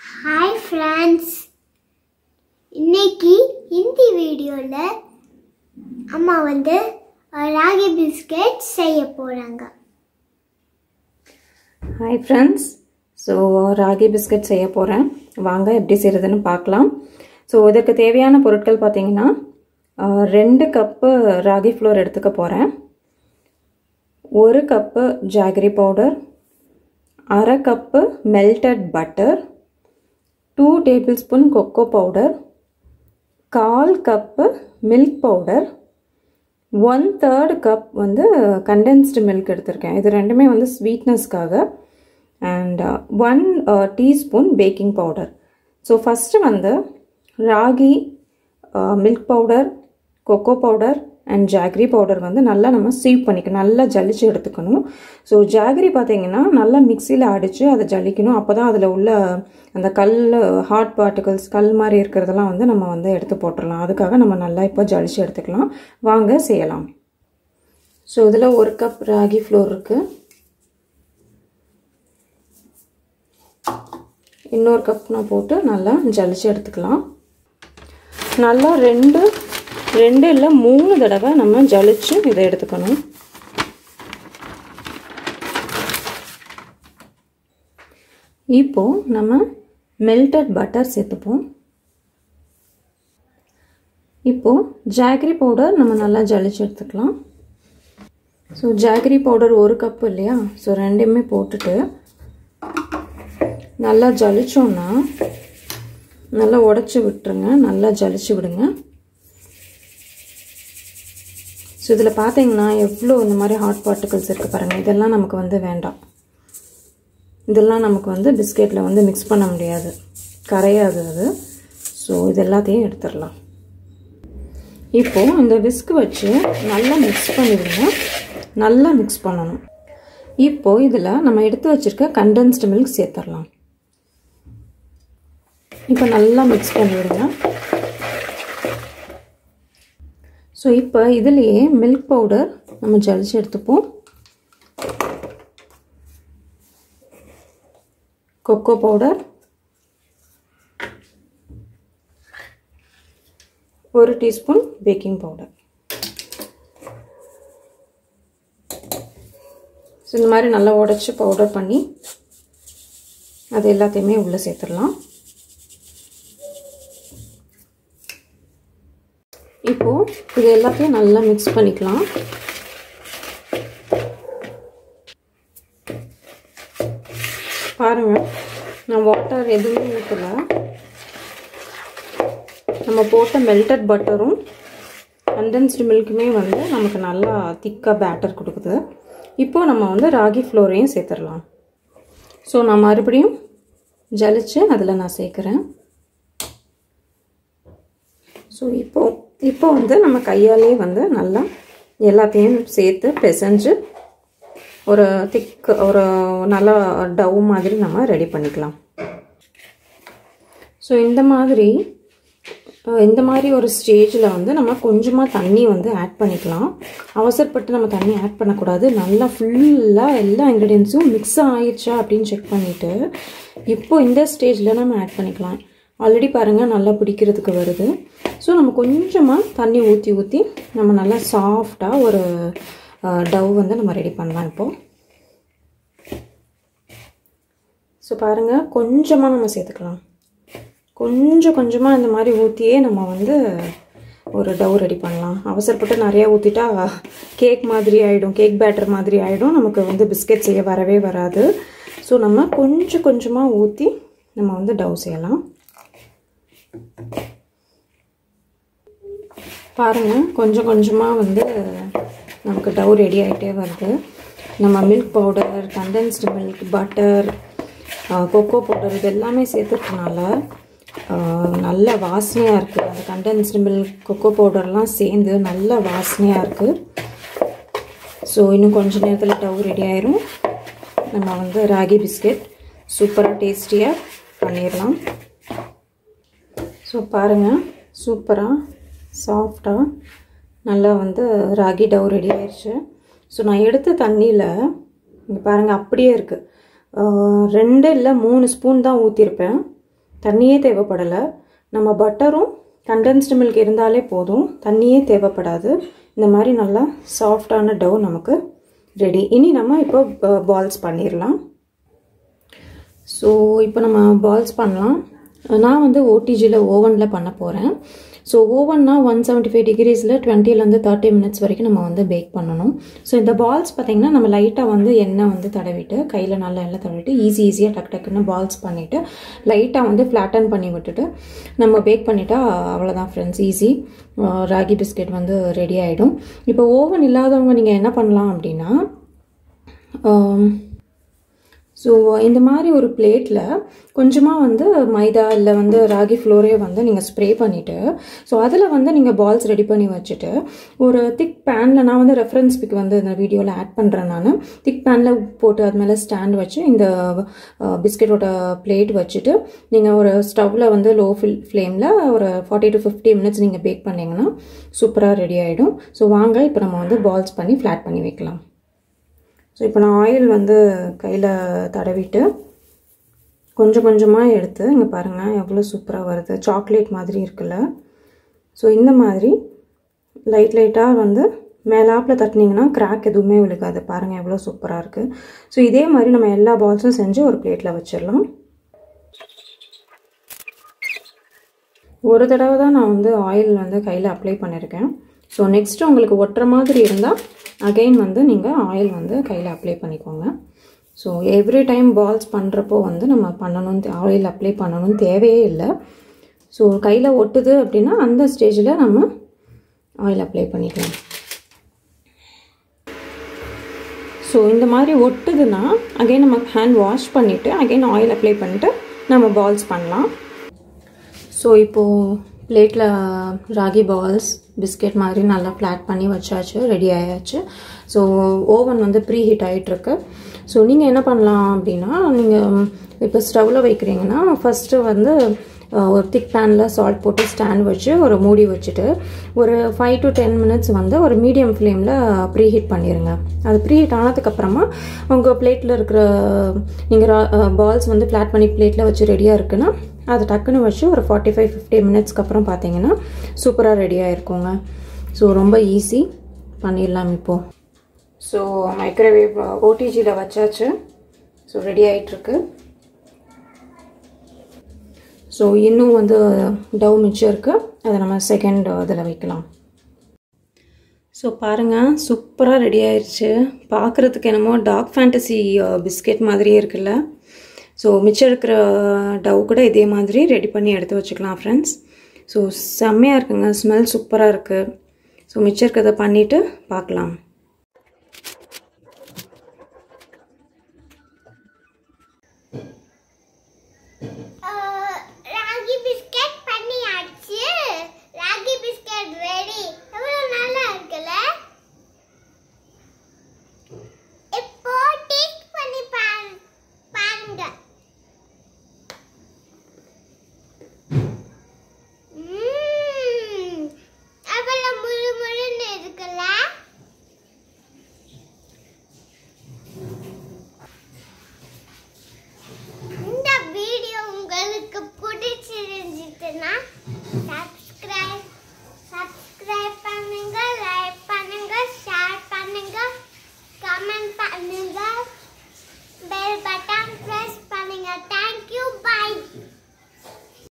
Hi friends இன்னைக்கு ஹிந்தி வீடியோவில் அம்மா வந்து ராகி பிஸ்கட் செய்ய போகிறாங்க hi friends so ragi biscuit செய்ய போகிறேன் வாங்க எப்படி செய்கிறதுன்னு பார்க்கலாம். ஸோ இதற்கு தேவையான பொருட்கள் பார்த்தீங்கன்னா ரெண்டு கப்பு ராகி ஃப்ளோர் எடுத்துக்க போகிறேன் ஒரு கப்பு ஜாகரி பவுடர் அரை cup melted butter two tablespoon cocoa powder கால் cup milk powder one third cup வந்து கண்டென்ஸ்டு மில்க் எடுத்திருக்கேன். இது ரெண்டுமே வந்து ஸ்வீட்னஸ்க்காக and one teaspoon baking powder so first வந்து ragi milk powder cocoa powder and jaggery powder வந்து நல்லா நம்ம சீவ் பண்ணிக்கணும். நல்லா ஜலிச்சு எடுத்துக்கணும். ஸோ ஜாகரி பார்த்தீங்கன்னா நல்லா மிக்சியில் அடித்து அதை ஜலிக்கணும். அப்போ தான் அதில் உள்ள அந்த கல் ஹாட் பார்ட்டிகல்ஸ் கல் மாதிரி இருக்கிறதெல்லாம் வந்து நம்ம வந்து எடுத்து போட்டுடலாம். அதுக்காக நம்ம நல்லா இப்போ ஜலிச்சு எடுத்துக்கலாம். வாங்க செய்யலாம். ஸோ இதில் ஒரு கப் ராகி ஃப்ளோர் இருக்குது இன்னொரு கப் நான் போட்டு நல்லா ஜலிச்சு எடுத்துக்கலாம். நல்லா ரெண்டு ரெண்டு இல்லை மூணு தடவை நம்ம ஜலிச்சு இதை எடுத்துக்கணும். இப்போது நம்ம மெல்டட் பட்டர் சேர்த்துப்போம். இப்போ ஜாகரி பவுடர் நம்ம நல்லா ஜலிச்சு எடுத்துக்கலாம். ஸோ ஜாகரி பவுடர் ஒரு கப்பு இல்லையா? ஸோ ரெண்டையுமே போட்டுட்டு நல்லா ஜலிச்சோன்னா நல்லா உடச்சி விட்டுருங்க. நல்லா ஜலிச்சு விடுங்க. ஸோ இதில் பார்த்தீங்கன்னா எவ்வளோ இந்த மாதிரி ஹாட் பார்ட்டிகல்ஸ் இருக்குது பாருங்கள் இதெல்லாம் நமக்கு வந்து வேண்டாம். இதெல்லாம் நமக்கு வந்து பிஸ்கெட்டில் வந்து மிக்ஸ் பண்ண முடியாது. கரையாது அது. ஸோ இது எல்லாத்தையும் எடுத்துடலாம். இப்போது இந்த விஸ்க் வச்சு நல்லா மிக்ஸ் பண்ணிவிடுங்க நல்லா மிக்ஸ் பண்ணணும். இப்போது இதில் நம்ம எடுத்து வச்சுருக்க கண்டென்ஸ்டு மில்க் சேர்த்துடலாம். இப்போ நல்லா மிக்ஸ் பண்ணிவிடுங்க ஸோ இப்போ இதுலேயே மில்க் பவுடர் நம்ம ஜலிச்சு எடுத்துப்போம். கொக்கோ பவுடர் ஒரு டீஸ்பூன் பேக்கிங் பவுடர் ஸோ இந்த மாதிரி நல்லா உடச்சி பவுடர் பண்ணி அது எல்லாத்தையுமே உள்ளே சேர்த்துடலாம். இப்போது இது எல்லாத்தையும் நல்லா மிக்ஸ் பண்ணிக்கலாம். பாருங்கள் நான் வாட்டர் எதுவுமே ஊற்றலை நம்ம போட்ட மெல்டட் பட்டரும் கண்டென்ஸ்டு மில்க்குமே வந்து நமக்கு நல்லா திக்காக பேட்டர் கொடுக்குது. இப்போது நம்ம வந்து ராகி ஃப்ளோரையும் சேர்த்துடலாம். ஸோ நான் மறுபடியும் ஜலிச்சு அதில் நான் சேர்க்குறேன். ஸோ இப்போது இப்போ வந்து நம்ம கையாலே வந்து நல்லா எல்லாத்தையும் சேர்த்து பிசைஞ்சு ஒரு திக் ஒரு நல்ல டவ் மாதிரி நம்ம ரெடி பண்ணிக்கலாம். ஸோ இந்த மாதிரி இந்த மாதிரி ஒரு ஸ்டேஜில் வந்து நம்ம கொஞ்சமாக தண்ணி வந்து ஆட் பண்ணிக்கலாம். அவசரப்பட்டு நம்ம தண்ணி ஆட் பண்ணக்கூடாது. நல்லா ஃபுல்லாக எல்லா இன்க்ரீடியன்ஸும் மிக்ஸ் ஆயிடுச்சா அப்படின்னு செக் பண்ணிவிட்டு இப்போது இந்த ஸ்டேஜில் நம்ம ஆட் பண்ணிக்கலாம். ஆல்ரெடி பாருங்கள் நல்லா பிடிக்கிறதுக்கு வருது. ஸோ நம்ம கொஞ்சமாக தண்ணி ஊற்றி ஊற்றி நம்ம நல்லா சாஃப்டாக ஒரு டவ் வந்து நம்ம ரெடி பண்ணலாம் இப்போது ஸோ பாருங்கள் கொஞ்சமாக நம்ம சேர்த்துக்கலாம். கொஞ்சம் கொஞ்சமாக இந்த மாதிரி ஊற்றியே நம்ம வந்து ஒரு டவ் ரெடி பண்ணலாம். அவசரப்பட்டு நிறையா ஊற்றிட்டா கேக் மாதிரி ஆகிடும் கேக் பேட்டர் மாதிரி ஆகிடும் நமக்கு வந்து பிஸ்கெட் செய்ய வரவே வராது. ஸோ நம்ம கொஞ்சம் கொஞ்சமாக ஊற்றி நம்ம வந்து டவ் செய்யலாம். பாருங்கள் கொஞ்சம் கொஞ்சமாக வந்து நமக்கு டவ் ரெடி ஆகிட்டே வருது. நம்ம milk powder condensed milk butter cocoa powder இது எல்லாமே சேர்த்துறதுனால நல்ல வாசனையாக இருக்குது அந்த கண்டென்ஸ்டு மில்க் கொக்கோ பவுடர்லாம் சேர்ந்து நல்ல வாசனையாக இருக்குது ஸோ இன்னும் கொஞ்சம் நேரத்தில் டவ் ரெடி ஆயிரும். நம்ம வந்து ராகி பிஸ்கெட் சூப்பராக டேஸ்டியாக பண்ணிடலாம் ஸோ பாருங்கள் சூப்பராக சாஃப்டாக நல்லா வந்து ராகி டவ் ரெடி ஆயிடுச்சு ஸோ நான் எடுத்த தண்ணியில் இங்கே பாருங்கள் அப்படியே இருக்குது ரெண்டு இல்லை மூணு ஸ்பூன் தான் ஊற்றிருப்பேன் தண்ணியே தேவைப்படலை. நம்ம பட்டரும் கண்டென்ஸ்டு மில்க் இருந்தாலே போதும். தண்ணியே தேவைப்படாது. இந்த மாதிரி நல்லா சாஃப்டான டவ் நமக்கு ரெடி. இனி நம்ம இப்போ பால்ஸ் பண்ணிடலாம் ஸோ இப்போ நம்ம பால்ஸ் பண்ணலாம். நான் வந்து ஓடிஜியில் ஓவனில் பண்ண போகிறேன் ஸோ ஓவன்னா ஒன் செவன்ட்டி ஃபைவ் டிகிரிஸில் டுவெண்ட்டிலேருந்து தேர்ட்டி மினிட்ஸ் வரைக்கும் நம்ம வந்து பேக் பண்ணணும். ஸோ இந்த பால்ஸ் பார்த்திங்கன்னா நம்ம லைட்டாக வந்து எண்ணெய் வந்து தடவிட்டு கையில் நல்லா எண்ணெய் தடவிட்டு ஈஸி ஈஸியாக டக்கு டக்குன்னு பால்ஸ் பண்ணிவிட்டு லைட்டாக வந்து ஃப்ளாட்டன் பண்ணி விட்டுட்டு நம்ம பேக் பண்ணிட்டா அவ்வளோதான் ஃப்ரெண்ட்ஸ் ஈஸி ராகி பிஸ்கெட் வந்து ரெடி ஆகிடும் இப்போ ஓவன் இல்லாதவங்க நீங்கள் என்ன பண்ணலாம் அப்படின்னா ஸோ இந்த மாதிரி ஒரு பிளேட்டில் கொஞ்சமாக வந்து மைதா இல்லை வந்து ராகி ஃப்ளோரே வந்து நீங்கள் ஸ்ப்ரே பண்ணிவிட்டு ஸோ அதில் வந்து நீங்கள் பால்ஸ் ரெடி பண்ணி வச்சுட்டு ஒரு திக் பேனில் நான் வந்து ரெஃபரன்ஸ் பிக் வந்து இந்த வீடியோவில் ஆட் பண்ணுறேன் நான். திக் பேனில் போட்டு அது மேலே ஸ்டாண்ட் வச்சு இந்த பிஸ்கெட்டோட பிளேட் வச்சுட்டு நீங்கள் ஒரு ஸ்டவ்வில் வந்து லோ ஃபில் ஃப்ளேமில் ஒரு ஃபார்ட்டி டு ஃபிஃப்டி மினிட்ஸ் நீங்கள் பேக் பண்ணிங்கன்னா சூப்பராக ரெடி ஆகிடும் ஸோ வாங்க இப்போ நம்ம வந்து பால்ஸ் பண்ணி ஃப்ளாட் பண்ணி வைக்கலாம். ஸோ இப்போ நான் ஆயில் வந்து கையில் தடவிட்டு கொஞ்சம் கொஞ்சமாக எடுத்து இங்கே பாருங்கள் எவ்வளோ சூப்பராக வருது. சாக்லேட் மாதிரி இருக்குல்ல. ஸோ இந்த மாதிரி லைட் லைட்டாக வந்து மேலாப்பில் தட்டினீங்கன்னா கிராக் எதுவுமே விழுகாது. பாருங்கள் எவ்வளோ சூப்பராக இருக்குது ஸோ இதே மாதிரி நம்ம எல்லா பால்ஸும் செஞ்சு ஒரு பிளேட்டில் வச்சிடலாம். ஒரு தடவை தான் நான் வந்து ஆயில் வந்து கையில் அப்ளை பண்ணியிருக்கேன் ஸோ நெக்ஸ்ட்டு உங்களுக்கு ஒட்டுற மாதிரி இருந்தால் அகெயின் வந்து நீங்கள் ஆயில் வந்து கையில் அப்ளை பண்ணிக்கோங்க. ஸோ எவ்ரி டைம் பால்ஸ் பண்ணுறப்போ வந்து நம்ம பண்ணணும் ஆயில் அப்ளை பண்ணணும்னு தேவையே இல்லை. ஸோ கையில் ஒட்டுது அப்படின்னா அந்த ஸ்டேஜில் நம்ம ஆயில் அப்ளை பண்ணிக்கலாம். ஸோ இந்த மாதிரி ஒட்டுதுன்னா அகைன் நம்ம ஹேண்ட் வாஷ் பண்ணிவிட்டு அகைன் ஆயில் அப்ளை பண்ணிவிட்டு நம்ம பால்ஸ் பண்ணலாம். ஸோ இப்போது பிளேட்டில் ராகி பால்ஸ் பிஸ்கெட் மாதிரி நல்லா ஃப்ளாட் பண்ணி வச்சாச்சு ரெடி ஆயாச்சு. ஸோ ஓவன் வந்து ப்ரீ ஹீட் ஆகிட்டுருக்கு ஸோ நீங்கள் என்ன பண்ணலாம் அப்படின்னா நீங்கள் இப்போ ஸ்டவ்வில் வைக்கிறீங்கன்னா ஃபஸ்ட்டு வந்து ஒரு திக் பேனில் சால்ட் போட்டு ஸ்டாண்ட் வச்சு ஒரு மூடி வச்சுட்டு ஒரு ஃபைவ் டு டென் மினிட்ஸ் வந்து ஒரு மீடியம் ஃப்ளேமில் ப்ரீ ஹீட் பண்ணிடுங்க அது ப்ரீ ஹீட் ஆனதுக்கப்புறமா உங்கள் பிளேட்டில் இருக்கிற நீங்கள் பால்ஸ் வந்து ஃப்ளாட் பண்ணி பிளேட்டில் வச்சு ரெடியாக இருக்குன்னா அது டக்குன்னு வச்சு ஒரு ஃபார்ட்டி ஃபைவ் ஃபிஃப்டி மினிட்ஸ்க்கு அப்புறம் பார்த்தீங்கன்னா சூப்பராக ரெடியாக இருக்குங்க ஸோ ரொம்ப ஈஸி பண்ணிடலாம் இப்போது ஸோ மைக்ரோவேவ் ஓடிஜியில் வச்சாச்சு. ஸோ ரெடி ஆகிட்டுருக்கு ஸோ இன்னும் வந்து டவ் மிச்சம் இருக்குது அதை நம்ம செகண்ட் இதில் வைக்கலாம். ஸோ பாருங்கள் சூப்பராக ரெடி ஆயிடுச்சு பார்க்குறதுக்கு என்னமோ டாக் ஃபேண்டசி பிஸ்கெட் மாதிரியே இருக்குல்ல. ஸோ மிச்சம் இருக்கிற டவ் கூட இதே மாதிரி ரெடி பண்ணி எடுத்து வச்சுக்கலாம் ஃப்ரெண்ட்ஸ் ஸோ செம்மையாக இருக்குங்க. ஸ்மெல் சூப்பராக இருக்குது ஸோ மிச்சம் இருக்கிறத பண்ணிவிட்டு பார்க்கலாம்.